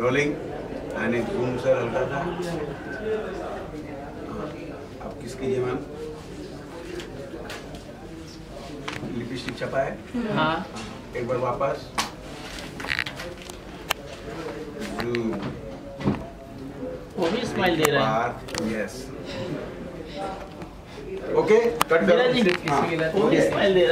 Rolling मैंने घूम sir हल्का था अब किस कीजिए मैम? लिपस्टिक छपा है? हाँ। एक बार वापस। वो भी स्माइल दे रहा है। Yes okay cut Meera ji करो हाँ। तो वो भी स्माइल दे रहा है।